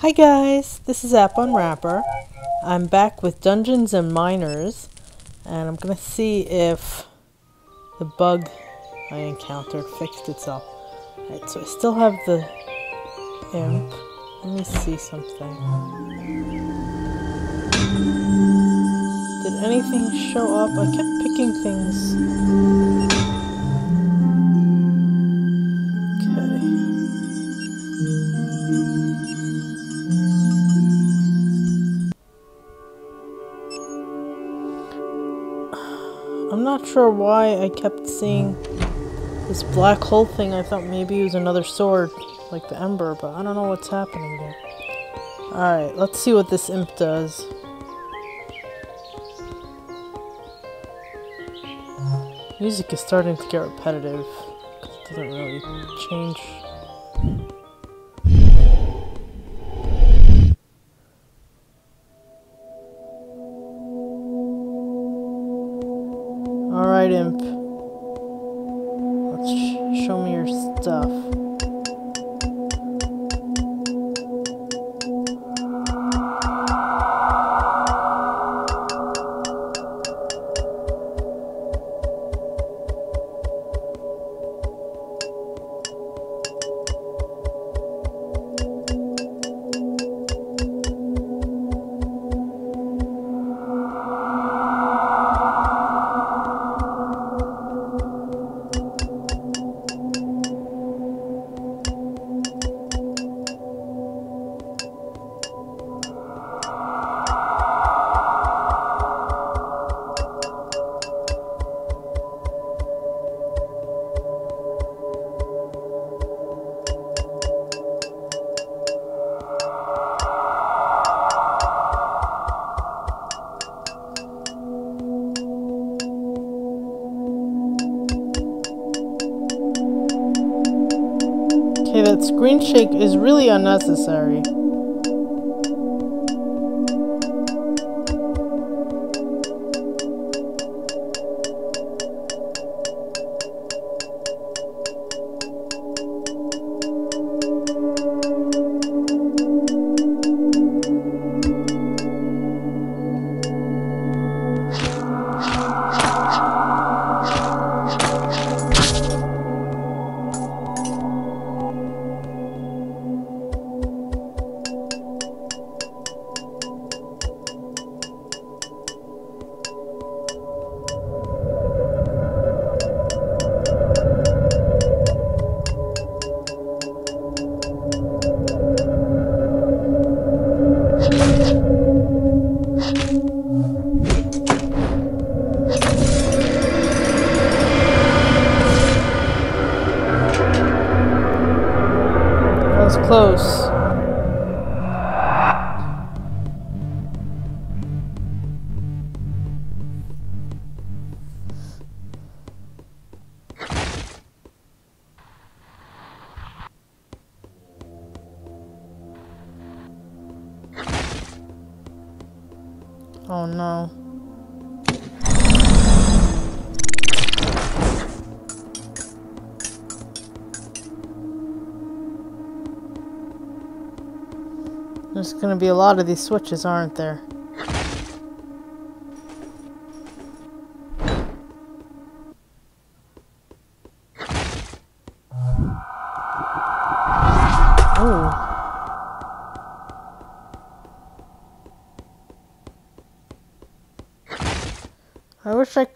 Hi guys, this is App Unwrapper. I'm back with Dungeons and Miners, and I'm gonna see if the bug I encountered fixed itself. Alright, so I still have the imp. Let me see something. Did anything show up? I kept picking things. Sure why I kept seeing this black hole thing. I thought maybe it was another sword, like the Ember, but I don't know what's happening there. Alright, let's see what this imp does. Music is starting to get repetitive. It doesn't really change show me your stuff. Is really unnecessary. Oh no. There's gonna be a lot of these switches, aren't there?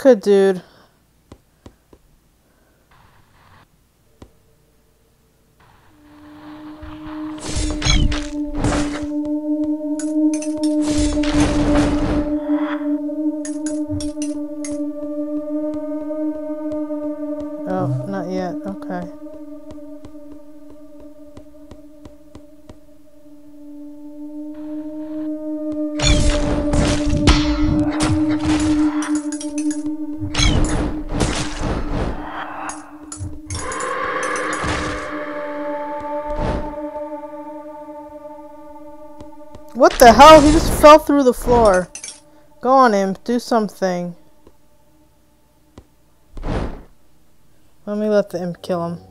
Could, dude. What the hell? He just fell through the floor. Go on, Imp. Do something. Let me let the imp kill him.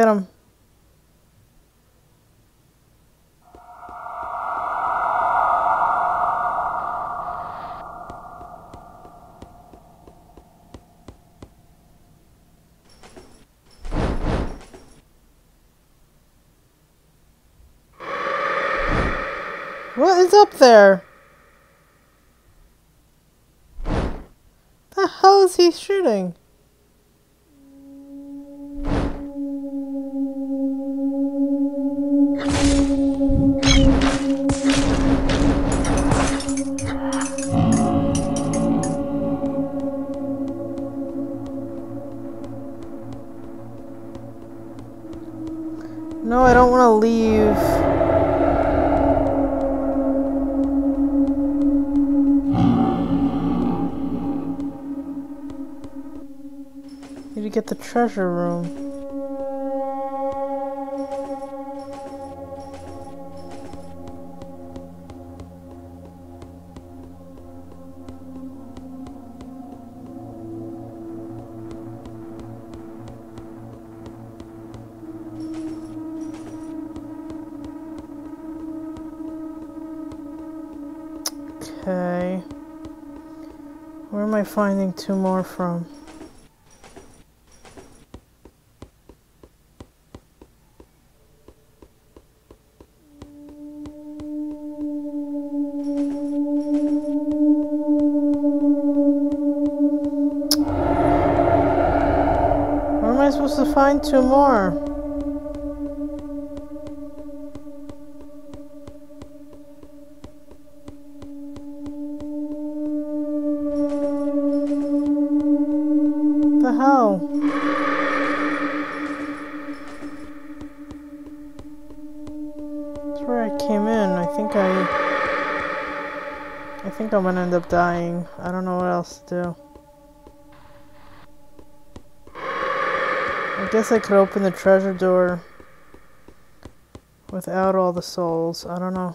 Get him. What is up there? The hell is he shooting? Treasure room. Okay. Where am I finding two more from? Two more? The hell? That's where I came in. I think I... I think I'm gonna end up dying. I don't know what else to do. Guess I could open the treasure door without all the souls. I don't know.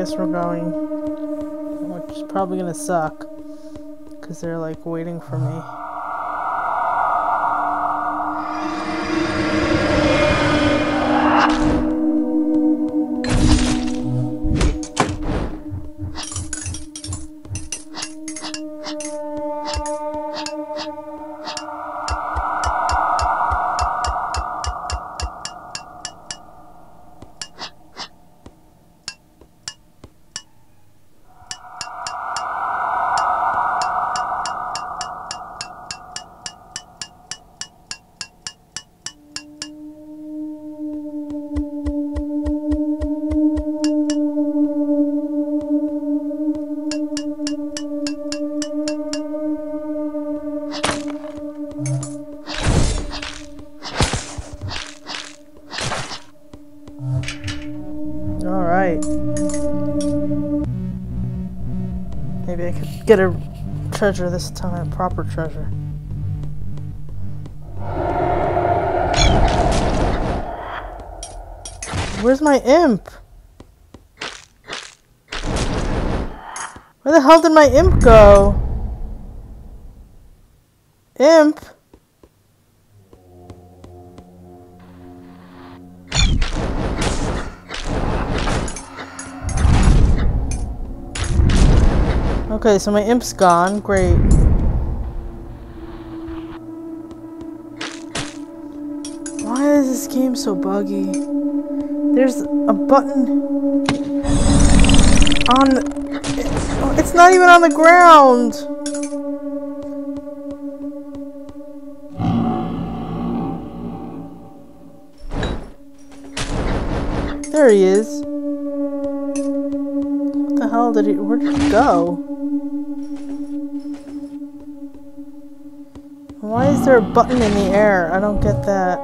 Guess we're going. Which is probably gonna suck. Because they're like waiting for me. Get a treasure this time, proper treasure. Where's my imp? Where the hell did my imp go? Imp? Okay, so my imp's gone. Great. Why is this game so buggy? There's a button on... It's not even on the ground! There he is. What the hell did he... Where did he go? Why is there a button in the air? I don't get that.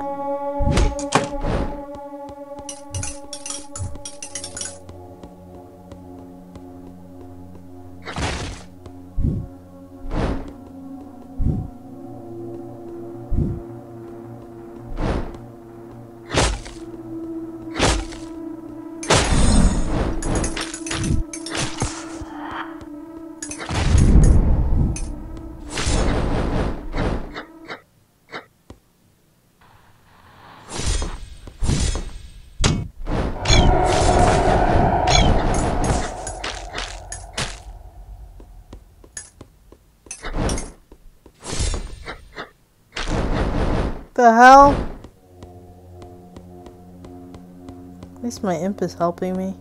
Hell? At least my imp is helping me.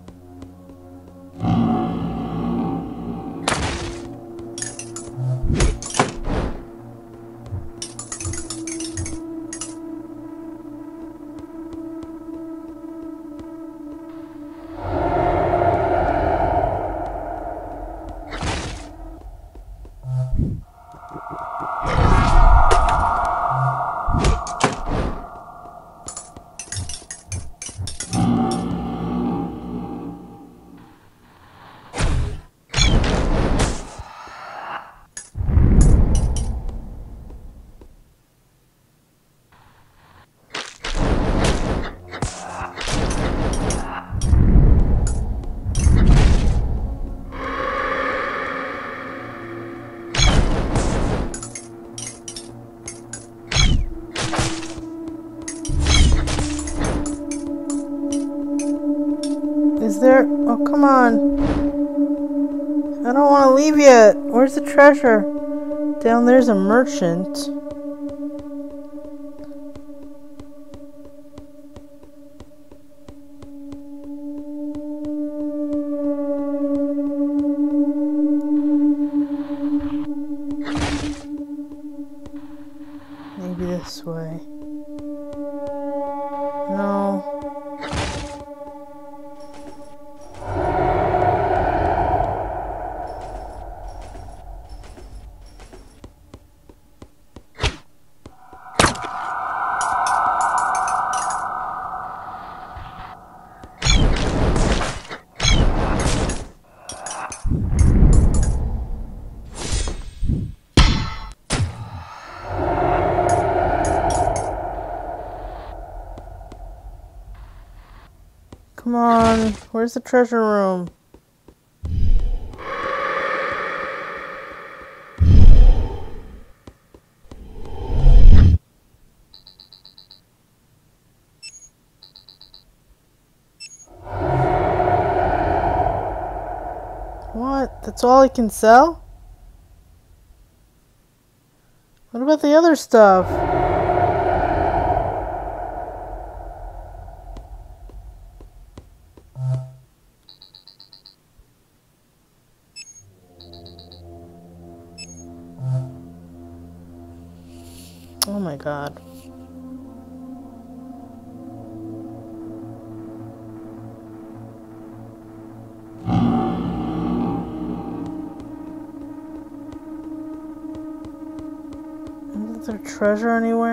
There... Oh, come on. I don't want to leave yet. Where's the treasure? Down there's a merchant. Come on, where's the treasure room? What? That's all I can sell? What about the other stuff? Treasure anywhere?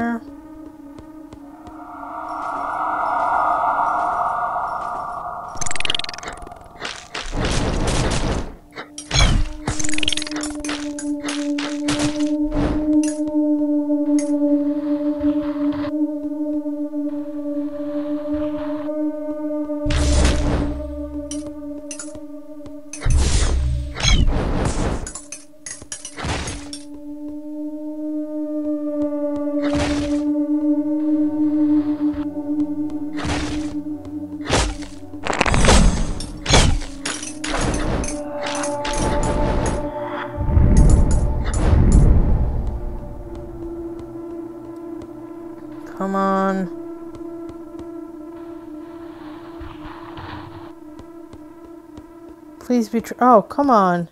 Be tr- Oh, come on.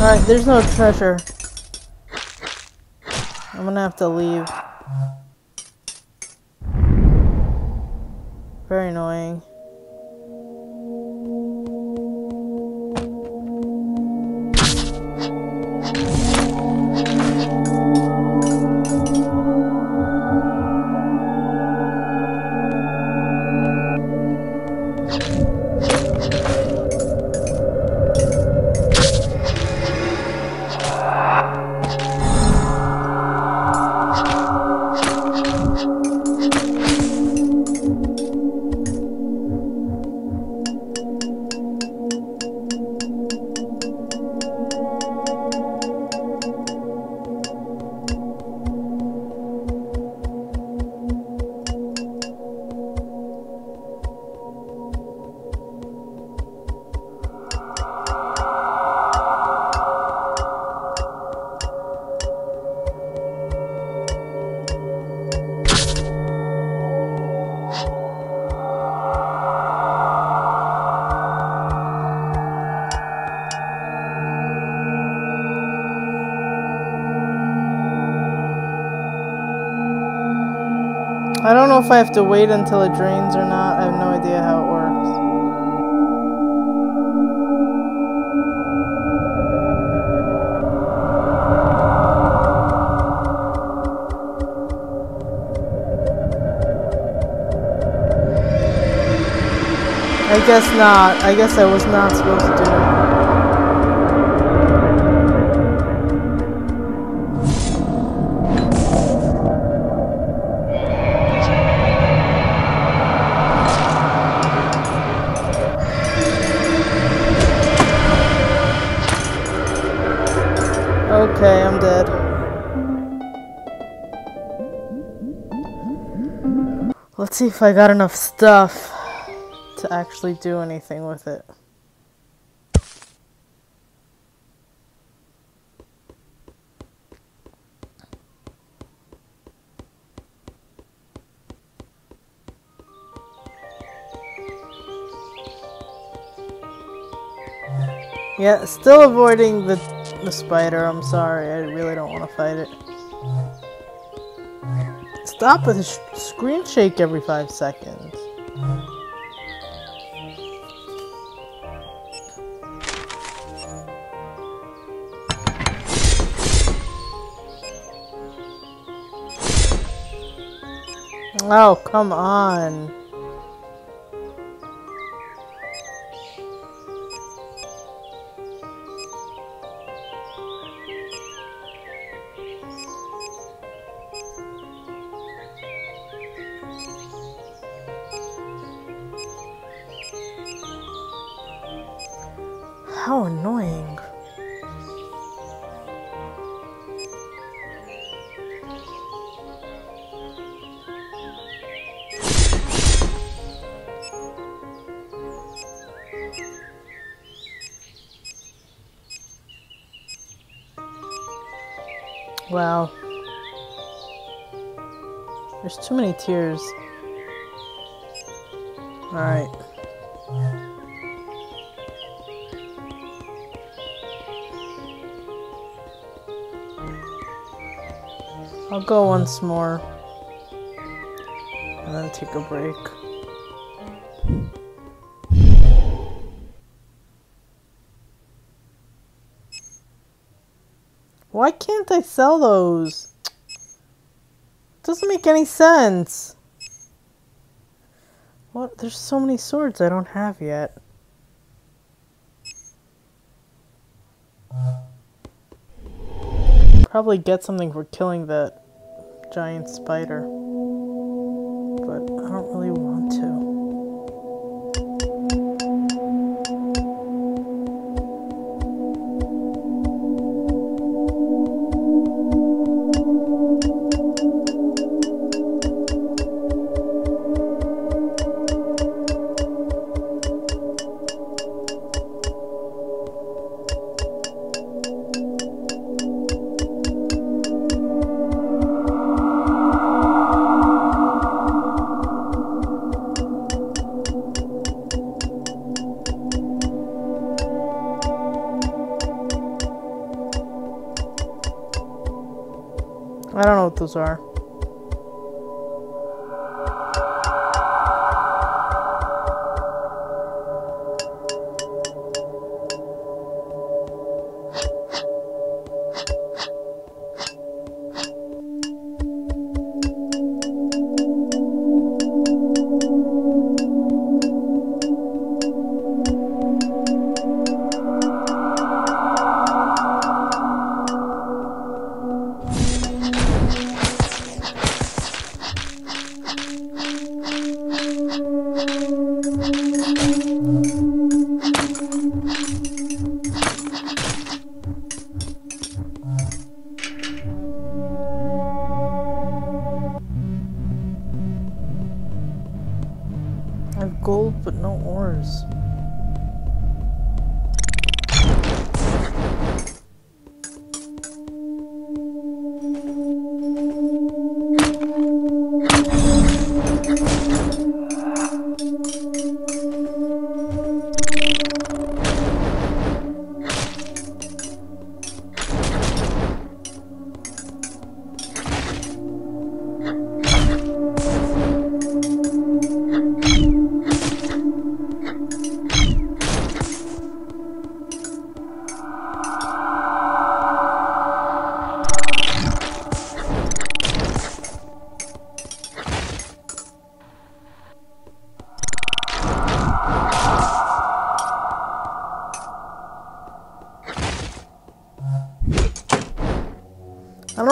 Alright, there's no treasure. I'm gonna have to leave. Have to wait until it drains or not. I have no idea how it works. I guess not. I guess I was not supposed to do it. See if I got enough stuff to actually do anything with it. Yeah, still avoiding the the spider. I'm sorry. I really don't want to fight it. Stop with sh screen shake every five seconds. Oh, come on. Many tears. Alright. I'll go once more. And then take a break. Why can't I sell those? Doesn't make any sense. What? There's so many swords I don't have yet. Probably get something for killing that giant spider. I don't know what those are.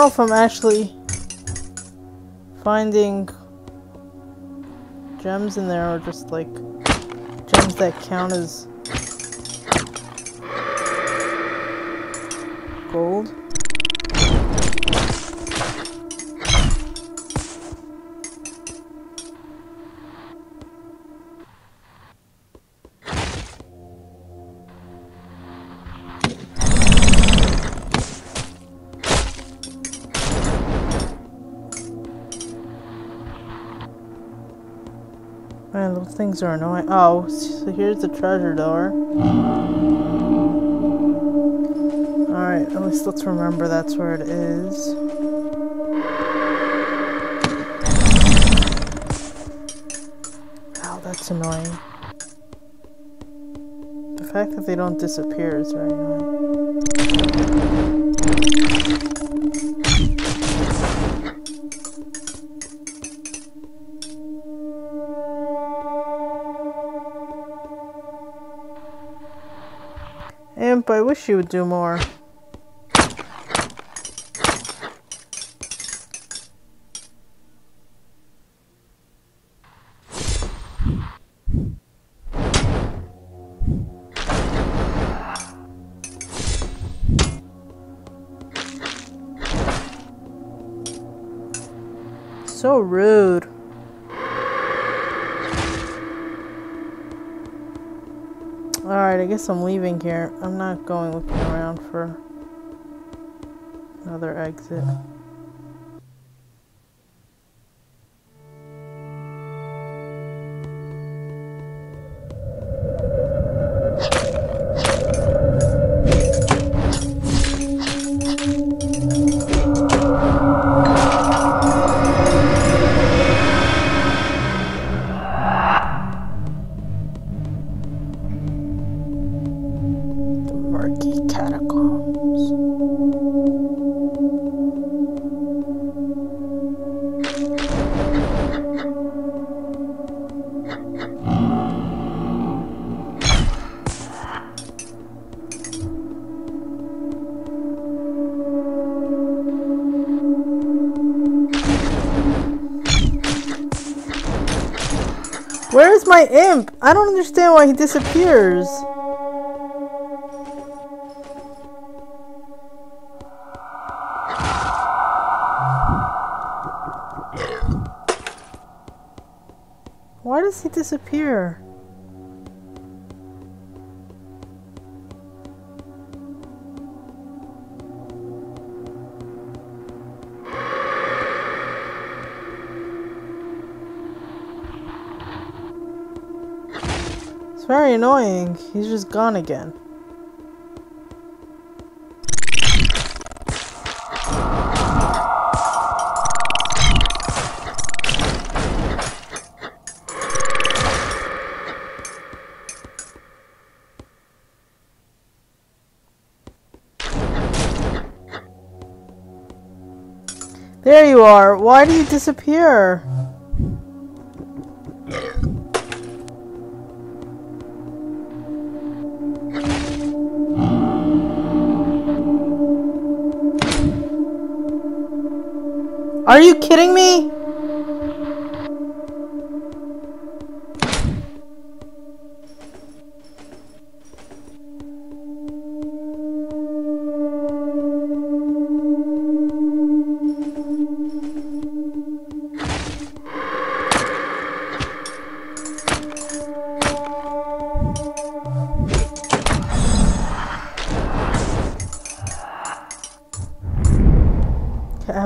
If I'm actually finding gems in there or just like gems that count as gold. Man, those things are annoying. Oh, so here's the treasure door. Alright, at least let's remember that's where it is. Ow, that's annoying. The fact that they don't disappear is very annoying. You would do more. So rude. Alright, I guess I'm leaving here. I'm not going looking around for another exit. Imp? I don't understand why he disappears. Why does he disappear? It's very annoying. He's just gone again. There you are. Why do you disappear? Are you kidding me?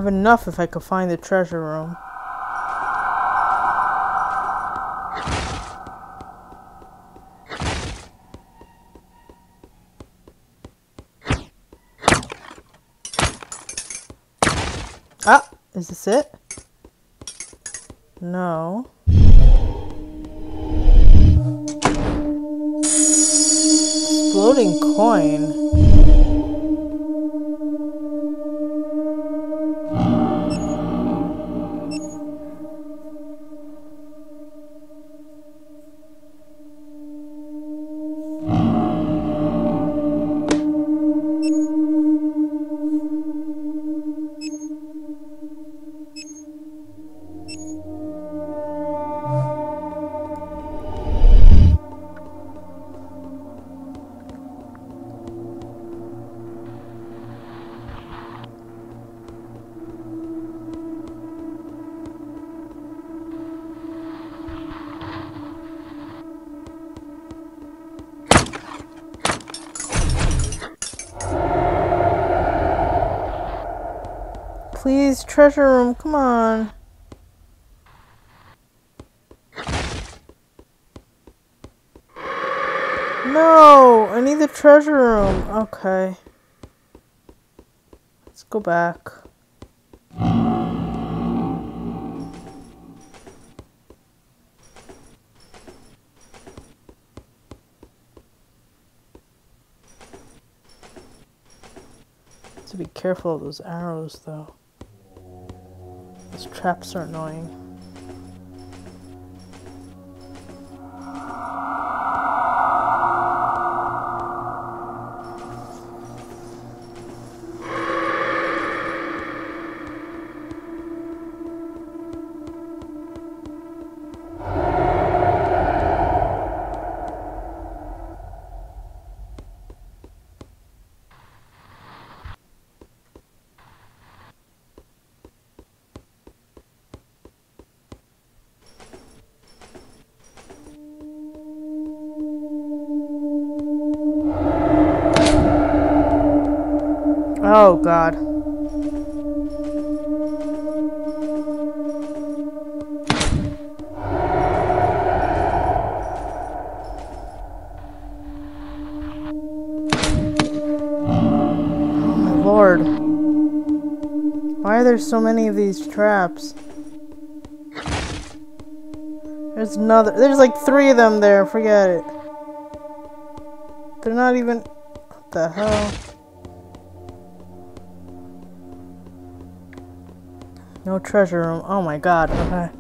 Have enough if I could find the treasure room. Ah, is this it? No. Exploding coin. Please, treasure room, come on. No, I need the treasure room. Okay. Let's go back. To be careful of those arrows, though. Traps are annoying. Oh god. Oh lord. Why are there so many of these traps? There's another. There's like three of them there. Forget it. They're not even. What the hell? No treasure room. Oh my god. Okay.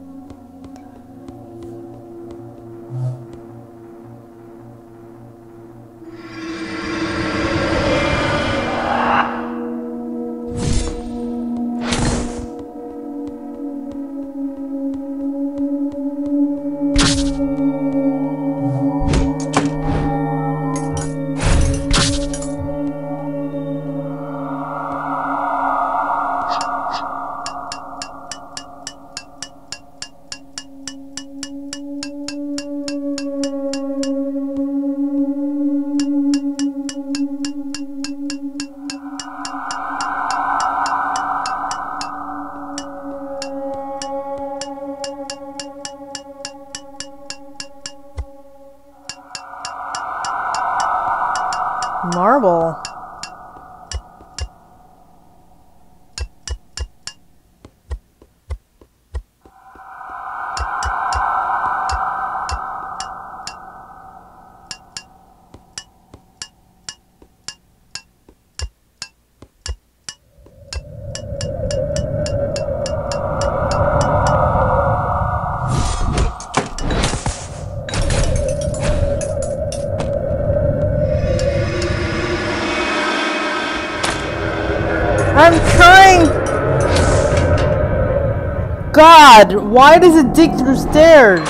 God, why does it dig through stairs?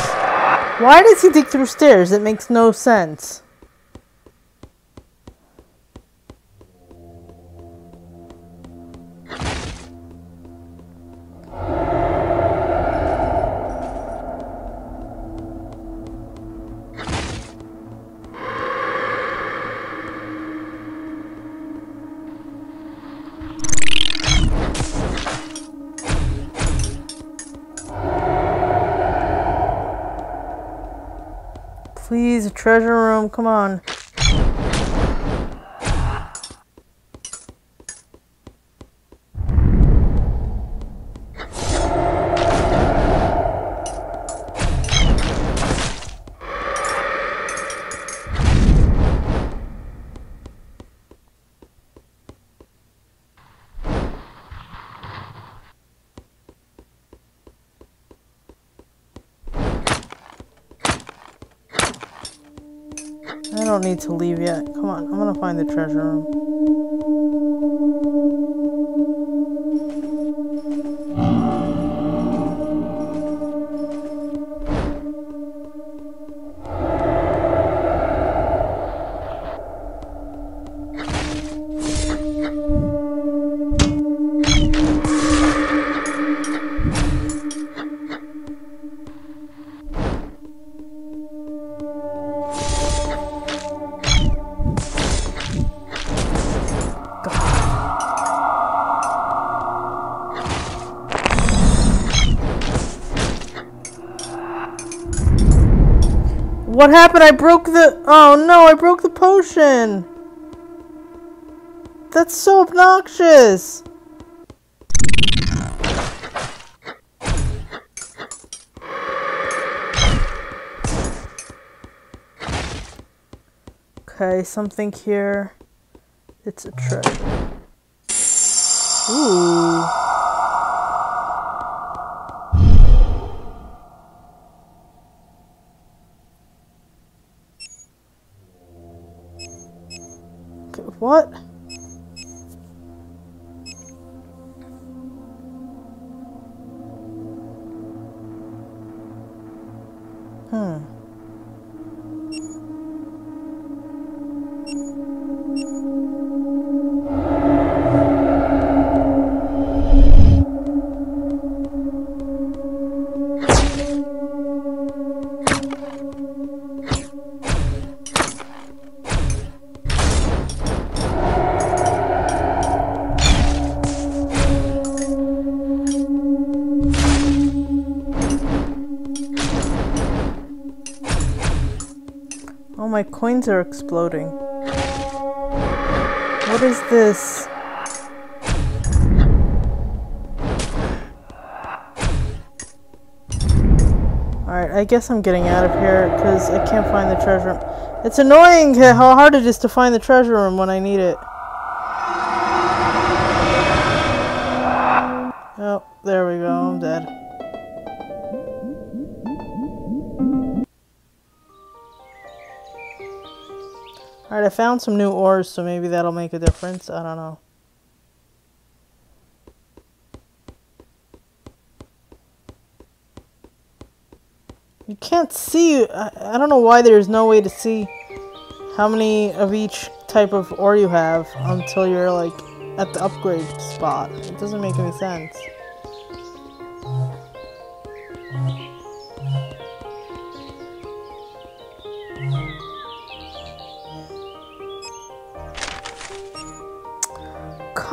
Why does he dig through stairs? It makes no sense. Treasure room, come on. I don't need to leave yet. Come on, I'm gonna find the treasure room. Happened? I broke the. Oh no, I broke the potion! That's so obnoxious! Okay, something here. It's a treasure. Ooh. What? Coins are exploding. What is this? Alright, I guess I'm getting out of here because I can't find the treasure room. It's annoying how hard it is to find the treasure room when I need it. Oh, there we go. I'm dead. Alright, I found some new ores, so maybe that'll make a difference. I don't know. You can't see. I, I don't know why there's no way to see how many of each type of ore you have until you're like at the upgrade spot. It doesn't make any sense.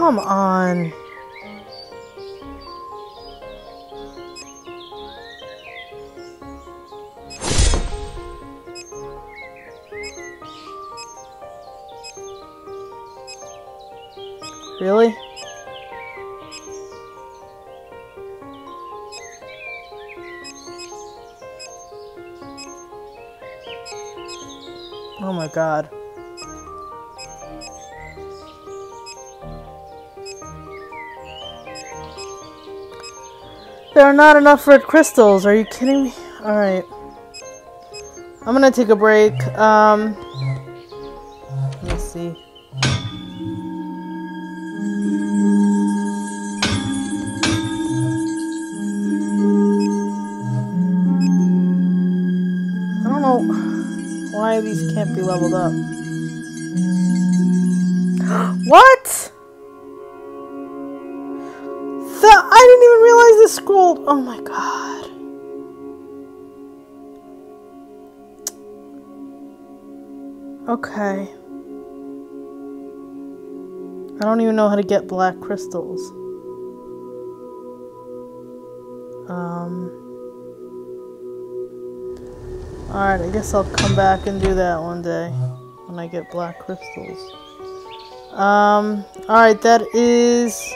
Come on. Really? Oh my god. There are not enough red crystals. Are you kidding me? Alright. I'm gonna take a break. Um, let's see. I don't know why these can't be leveled up. Okay. I don't even know how to get black crystals. Um. Alright, I guess I'll come back and do that one day when I get black crystals. Um, alright, that is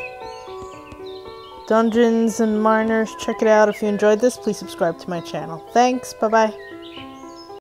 Dungeons and Miners. Check it out. If you enjoyed this, please subscribe to my channel. Thanks. Bye bye.